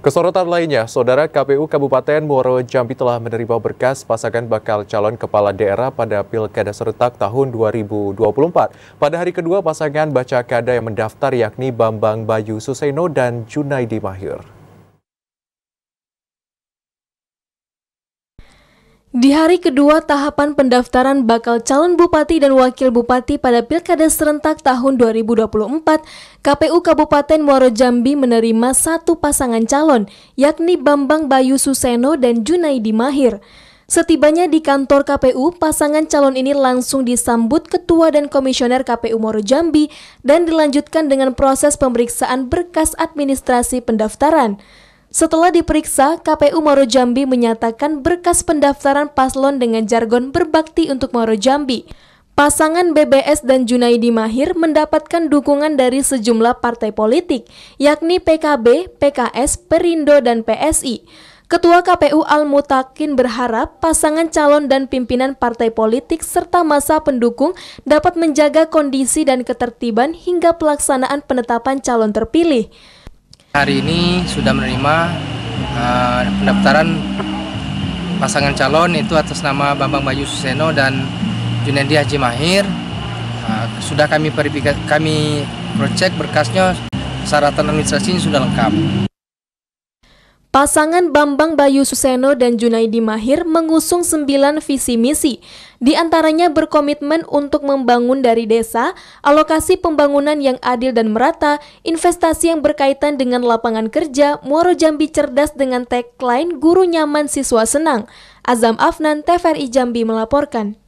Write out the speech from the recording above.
Kesorotan lainnya, Saudara KPU Kabupaten Muaro Jambi telah menerima berkas pasangan bakal calon kepala daerah pada Pilkada Serentak tahun 2024. Pada hari kedua, pasangan baca kada yang mendaftar yakni Bambang Bayu Suseno dan Junaidi Mahir. Di hari kedua tahapan pendaftaran bakal calon bupati dan wakil bupati pada Pilkada serentak tahun 2024, KPU Kabupaten Muaro Jambi menerima satu pasangan calon, yakni Bambang Bayu Suseno dan Junaidi Mahir. Setibanya di kantor KPU, pasangan calon ini langsung disambut Ketua dan Komisioner KPU Muaro Jambi dan dilanjutkan dengan proses pemeriksaan berkas administrasi pendaftaran. Setelah diperiksa, KPU Moro Jambi menyatakan berkas pendaftaran paslon dengan jargon berbakti untuk Moro Jambi. Pasangan BBS dan Junaidi Mahir mendapatkan dukungan dari sejumlah partai politik, yakni PKB, PKS, Perindo, dan PSI. Ketua KPU Al-Mutakin berharap pasangan calon dan pimpinan partai politik serta masa pendukung dapat menjaga kondisi dan ketertiban hingga pelaksanaan penetapan calon terpilih. Hari ini sudah menerima uh, pendaftaran pasangan calon itu atas nama Bambang Bayu Suseno dan Junendi Haji Mahir. Uh, sudah kami kami project berkasnya, persyaratan administrasinya sudah lengkap. Pasangan Bambang Bayu Suseno dan Junaidi Mahir mengusung sembilan visi misi, di antaranya berkomitmen untuk membangun dari desa, alokasi pembangunan yang adil dan merata, investasi yang berkaitan dengan lapangan kerja, Muaro Jambi cerdas dengan tagline guru nyaman siswa senang. Azam Afnan, TVRI Jambi melaporkan.